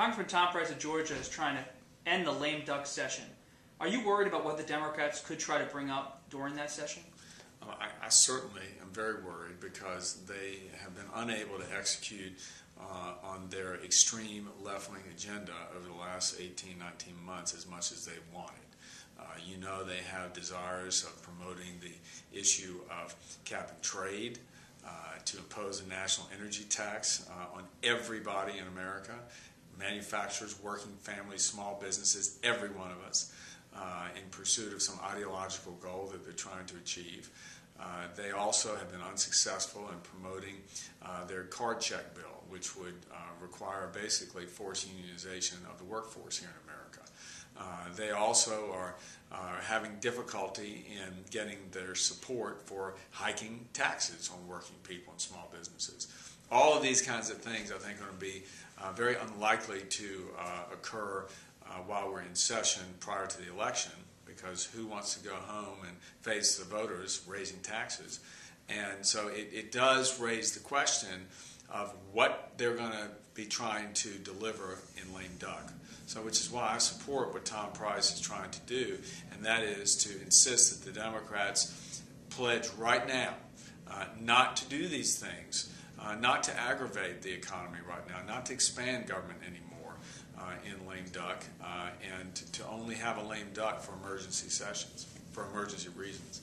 Congressman Tom Price of Georgia is trying to end the lame duck session. Are you worried about what the Democrats could try to bring up during that session? Uh, I, I, certainly am very worried because they have been unable to execute uh, on their extreme left-wing agenda over the last 18, 19 months as much as they wanted. Uh, you know they have desires of promoting the issue of cap and trade, uh, to impose a national energy tax uh, on everybody in America, manufacturers, working families, small businesses, every one of us, uh, in pursuit of some ideological goal that they're trying to achieve. Uh, they also have been unsuccessful in promoting uh, their card check bill, which would uh, require basically forced unionization of the workforce here in America. Uh, they also are having difficulty in getting their support for hiking taxes on working people and small businesses. All of these kinds of things, I think, are going to be uh, very unlikely to uh, occur while we're in session prior to the election because who wants to go home and face the voters raising taxes? And so it, it does raise the question of what they're going to be trying to deliver in lame duck. So, which is why I support what Tom Price is trying to do, and that is to insist that the Democrats pledge right now uh, not to do these things, uh, not to aggravate the economy right now, not to expand government anymore uh, in lame duck, uh, and to only have a lame duck for emergency sessions, for emergency reasons.